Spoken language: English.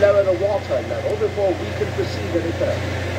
lower the water level before we can proceed any further.